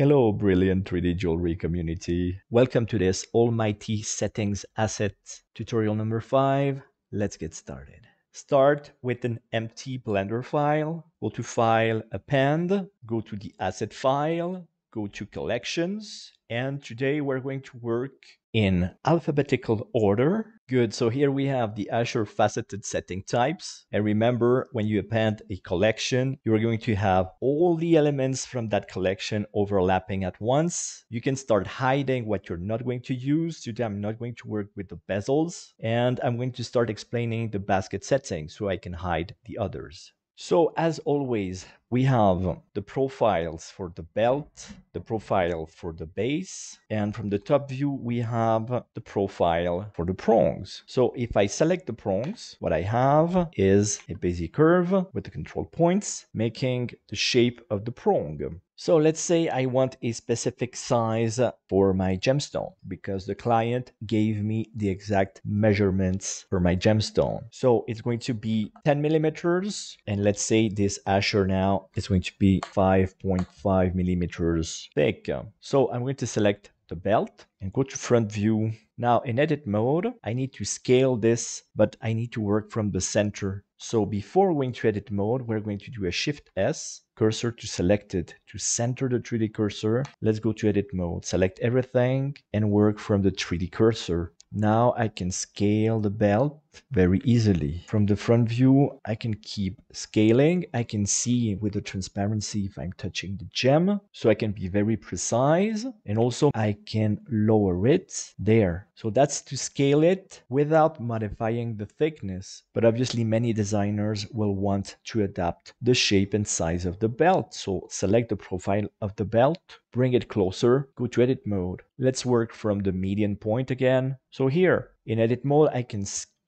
Hello, brilliant 3D jewelry community. Welcome to this almighty settings asset tutorial number five. Let's get started. Start with an empty Blender file. Go to File, Append. Go to the Asset file. Go to Collections. And today we're going to work in alphabetical order. Good, so here we have the Asscher faceted setting types. And remember, when you append a collection, you're going to have all the elements from that collection overlapping at once. You can start hiding what you're not going to use. Today, I'm not going to work with the bezels. And I'm going to start explaining the basket settings so I can hide the others. So as always, we have the profiles for the belt, the profile for the base, and from the top view, we have the profile for the prongs. So if I select the prongs, what I have is a Bezier curve with the control points, making the shape of the prong. So let's say I want a specific size for my gemstone because the client gave me the exact measurements for my gemstone. So it's going to be 10 millimeters. And let's say this Asscher now is going to be 5.5 millimeters thick. So I'm going to select the belt and go to front view. Now in edit mode, I need to scale this, but I need to work from the center. So before going to edit mode, we're going to do a shift S, cursor to selected. to center the 3D cursor. Let's go to edit mode, select everything and work from the 3D cursor. Now I can scale the belt very easily. From the front view, I can keep scaling. I can see with the transparency if I'm touching the gem. So I can be very precise. And also I can lower it there. So that's to scale it without modifying the thickness. But obviously many designers will want to adapt the shape and size of the belt. So select the profile of the belt, bring it closer, go to edit mode. Let's work from the median point again. So here in edit mode, I can scale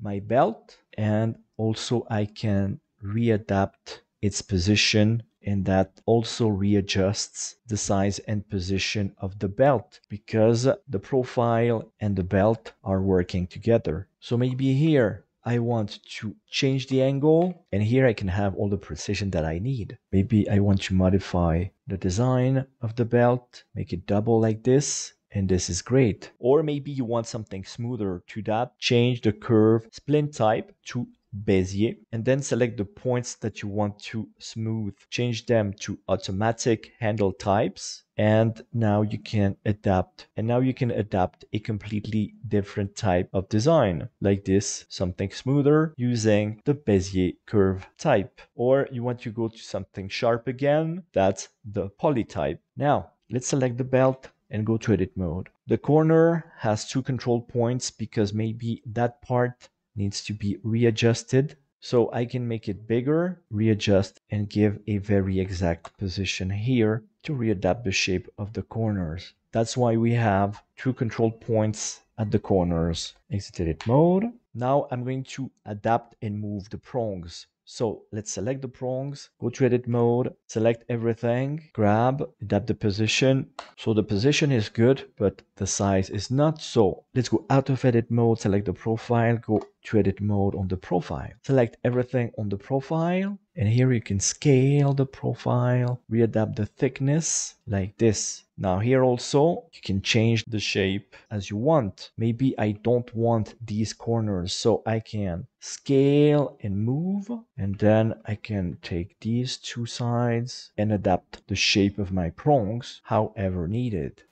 my belt and also I can readapt its position and that also readjusts the size and position of the belt because the profile and the belt are working together. So maybe here I want to change the angle and here I can have all the precision that I need. Maybe I want to modify the design of the belt, make it double like this and this is great. Or maybe you want something smoother to that, change the curve spline type to Bezier and then select the points that you want to smooth. Change them to automatic handle types and now you can adapt and now you can adapt a completely different type of design like this something smoother using the Bezier curve type or you want to go to something sharp again that's the poly type now let's select the belt and go to edit mode the corner has two control points because maybe that part needs to be readjusted. So I can make it bigger, readjust, and give a very exact position here to readapt the shape of the corners. That's why we have two control points at the corners. Exit edit mode. Now I'm going to adapt and move the prongs. So let's select the prongs, go to edit mode, select everything, grab, adapt the position. So the position is good, but the size is not. So let's go out of edit mode, select the profile, go to edit mode on the profile. Select everything on the profile and here you can scale the profile, readapt the thickness like this. Now here also you can change the shape as you want. Maybe I don't want these corners so I can scale and move and then I can take these two sides and adapt the shape of my prongs however needed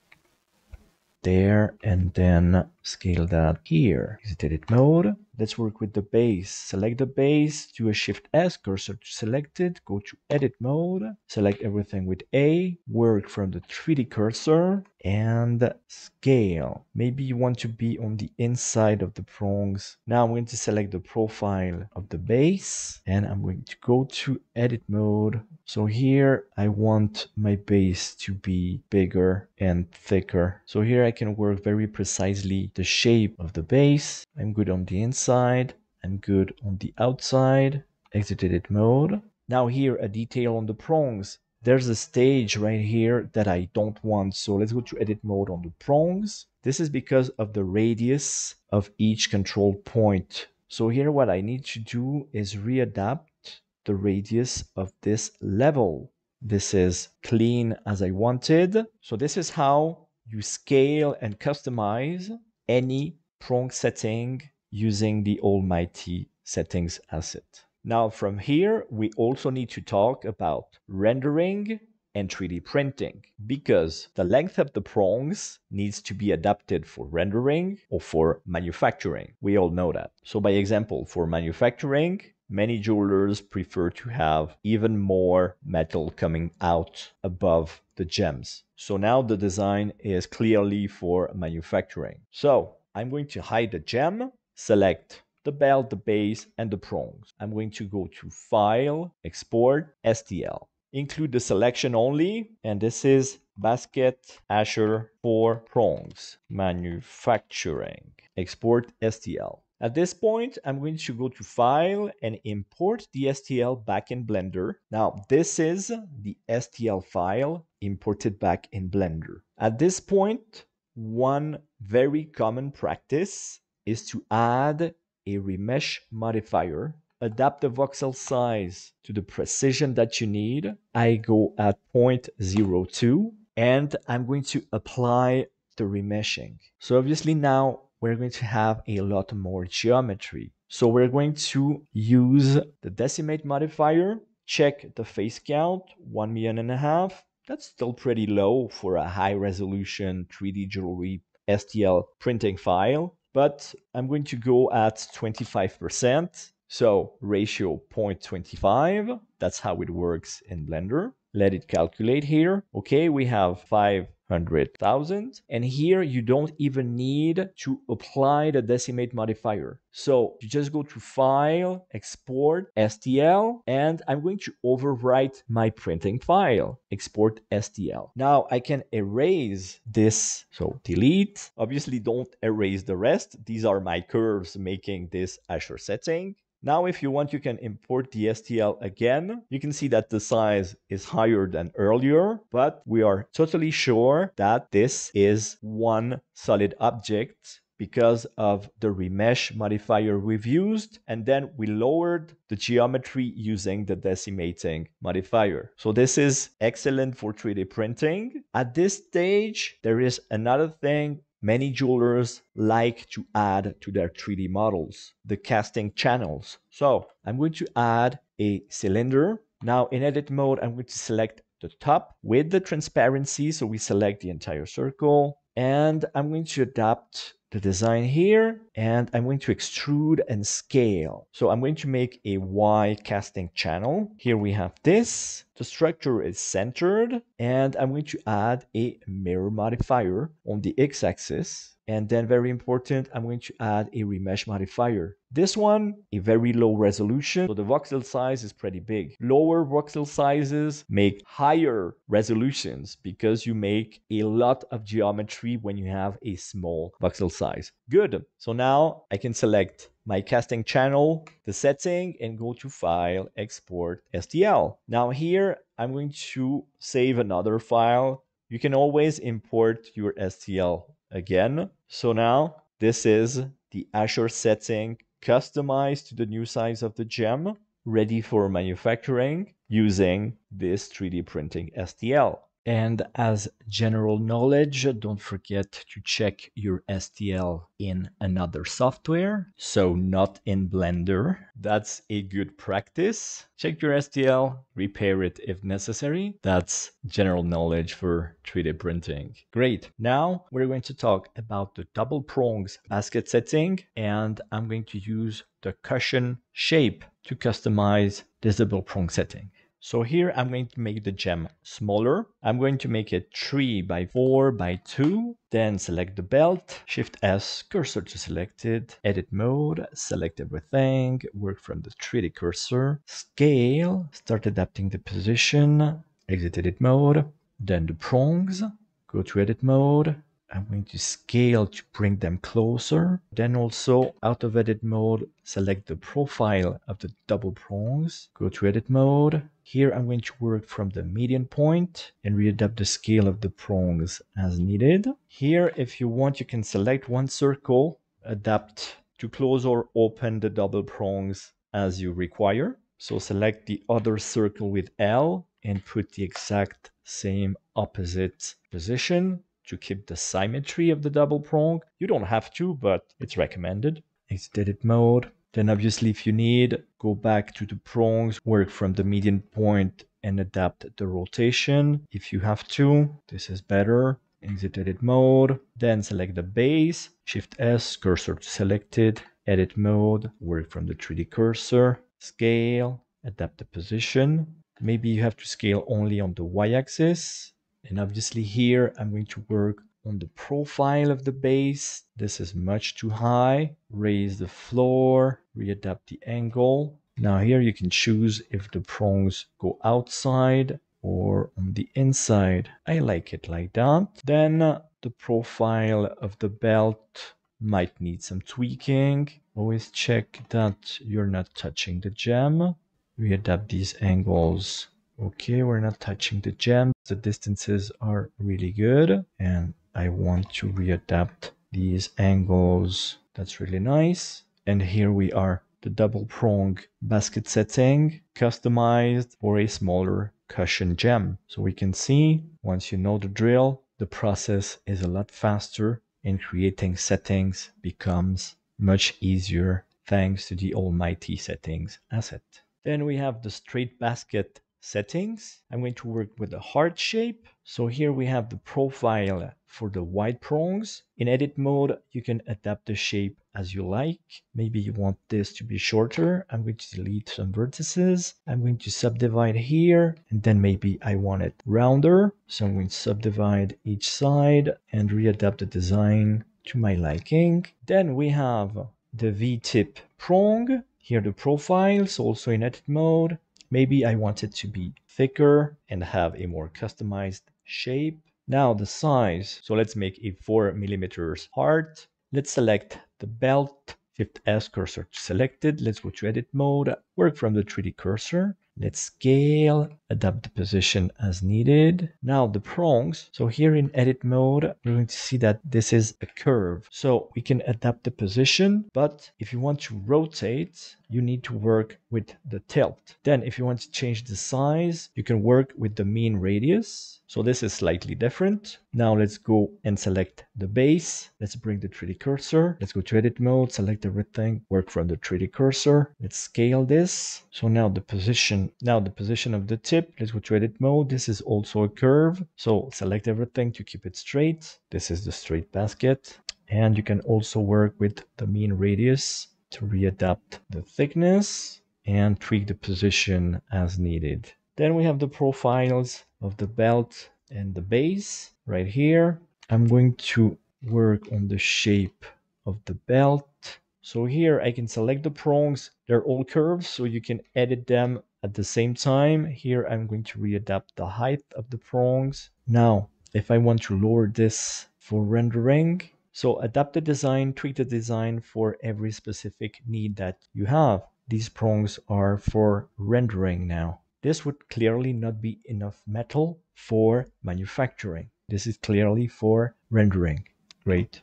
there and then scale that here. Exit edit mode. Let's work with the base. Select the base, do a shift S, cursor to selected, go to edit mode, select everything with A, work from the 3D cursor and scale. Maybe you want to be on the inside of the prongs. Now I'm going to select the profile of the base and I'm going to go to edit mode. So here I want my base to be bigger and thicker. So here I can work very precisely the shape of the base. I'm good on the inside. I'm good on the outside. Exit edit mode. Now here a detail on the prongs. There's a stage right here that I don't want. So let's go to edit mode on the prongs. This is because of the radius of each control point. So here what I need to do is readapt the radius of this level. this is clean as I wanted. So this is how you scale and customize any prong setting using the almighty settings asset. Now from here, we also need to talk about rendering and 3D printing because the length of the prongs needs to be adapted for rendering or for manufacturing. We all know that. So by example, for manufacturing, many jewelers prefer to have even more metal coming out above the gems. So now the design is clearly for manufacturing. So I'm going to hide the gem, select the belt, the base, and the prongs. I'm going to go to File, Export, STL. Include the selection only, and this is basket Asscher for prongs, manufacturing, export STL. At this point, I'm going to go to File and import the STL back in Blender. Now, this is the STL file imported back in Blender. At this point, one very common practice is to add a remesh modifier, adapt the voxel size to the precision that you need. I go at 0.02 and I'm going to apply the remeshing. So obviously now we're going to have a lot more geometry. So we're going to use the decimate modifier, check the face count, one million and a half. That's still pretty low for a high resolution 3D jewelry STL printing file, but I'm going to go at 25%. So ratio 0.25, that's how it works in Blender. Let it calculate here. Okay, we have 500,000. And here you don't even need to apply the decimate modifier. So you just go to File, Export, STL, and I'm going to overwrite my printing file, Export STL. Now I can erase this. So delete. Obviously don't erase the rest. These are my curves making this Asscher setting. Now, if you want, you can import the STL again. You can see that the size is higher than earlier, but we are totally sure that this is one solid object because of the remesh modifier we've used. And then we lowered the geometry using the decimating modifier. So this is excellent for 3D printing. At this stage, there is another thing Many jewelers like to add to their 3D models the casting channels. So I'm going to add a cylinder. Now in edit mode, I'm going to select the top with the transparency. So we select the entire circle and I'm going to adapt the design here and I'm going to extrude and scale. So I'm going to make a Y casting channel. Here we have this. The structure is centered and I'm going to add a mirror modifier on the x-axis and then very important, I'm going to add a remesh modifier. This one, a very low resolution, so the voxel size is pretty big. Lower voxel sizes make higher resolutions because you make a lot of geometry when you have a small voxel size. Good. So now I can select my casting channel, the setting, and go to File, Export, STL. Now here, I'm going to save another file. You can always import your STL again. So now this is the Asscher setting customized to the new size of the gem, ready for manufacturing using this 3D printing STL. And as general knowledge, don't forget to check your STL in another software, so not in Blender. That's a good practice. Check your STL, repair it if necessary. That's general knowledge for 3D printing. Great. Now we're going to talk about the double prongs basket setting, and I'm going to use the cushion shape to customize this double prong setting. So here I'm going to make the gem smaller. I'm going to make it 3 by 4 by 2. Then select the belt, Shift S, cursor to selected, edit mode, select everything, work from the 3D cursor, scale, start adapting the position, exit edit mode, then the prongs, go to edit mode, I'm going to scale to bring them closer. Then also out of edit mode, select the profile of the double prongs. Go to edit mode. Here I'm going to work from the median point and readapt the scale of the prongs as needed. Here, if you want, you can select one circle, adapt to close or open the double prongs as you require. So select the other circle with L and put the exact same opposite position to keep the symmetry of the double prong. You don't have to, but it's recommended. Exit edit mode. Then obviously if you need, go back to the prongs, work from the median point and adapt the rotation if you have to. This is better. Exit edit mode. Then select the base, Shift S, cursor to selected, edit mode, work from the 3D cursor, scale, adapt the position. Maybe you have to scale only on the y-axis. And obviously here I'm going to work on the profile of the base. This is much too high. Raise the floor, readapt the angle. Now here you can choose if the prongs go outside or on the inside. I like it like that. Then uh, the profile of the belt might need some tweaking. Always check that you're not touching the gem. Readapt these angles Okay, we're not touching the gems. The distances are really good. And I want to readapt these angles. That's really nice. And here we are, the double prong basket setting, customized for a smaller cushion gem. So we can see, once you know the drill, the process is a lot faster and creating settings becomes much easier thanks to the almighty settings asset. Then we have the straight basket settings. I'm going to work with the heart shape. So here we have the profile for the wide prongs. In edit mode, you can adapt the shape as you like. Maybe you want this to be shorter. I'm going to delete some vertices. I'm going to subdivide here and then maybe I want it rounder. So I'm going to subdivide each side and readapt the design to my liking. Then we have the V-tip prong. Here the profiles also in edit mode. Maybe I want it to be thicker and have a more customized shape. Now the size. So let's make a 4 millimeters heart. Let's select the belt. Shift S cursor selected. Let's go to edit mode. Work from the 3D cursor. Let's scale, adapt the position as needed. Now the prongs. So here in edit mode, we're going to see that this is a curve. So we can adapt the position, but if you want to rotate, you need to work with the tilt. Then if you want to change the size, you can work with the mean radius. So this is slightly different. Now let's go and select the base. Let's bring the 3D cursor. Let's go to edit mode, select everything, work from the 3D cursor. Let's scale this. So now the position, now the position of the tip, let's go to edit mode. This is also a curve. So select everything to keep it straight. This is the straight basket. And you can also work with the mean radius to readapt the thickness and tweak the position as needed. Then we have the profiles of the belt and the base right here. I'm going to work on the shape of the belt. So here I can select the prongs. They're all curves, so you can edit them at the same time. Here I'm going to readapt the height of the prongs. Now, if I want to lower this for rendering, so adapt the design, tweak the design for every specific need that you have. These prongs are for rendering now. This would clearly not be enough metal for manufacturing. This is clearly for rendering. Great.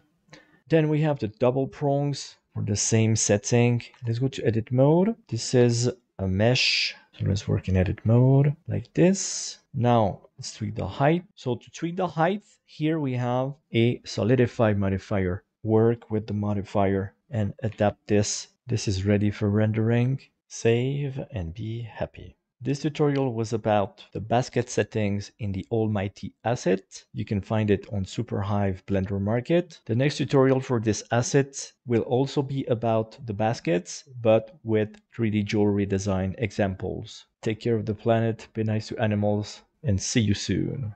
Then we have the double prongs for the same setting. Let's go to edit mode. This is a mesh. So let's work in edit mode like this. Now let's tweak the height. So to tweak the height, here we have a solidify modifier. Work with the modifier and adapt this. This is ready for rendering. Save and be happy. This tutorial was about the basket settings in the almighty asset. You can find it on Superhive Blender Market. The next tutorial for this asset will also be about the baskets, but with 3D jewelry design examples. Take care of the planet, be nice to animals, and see you soon.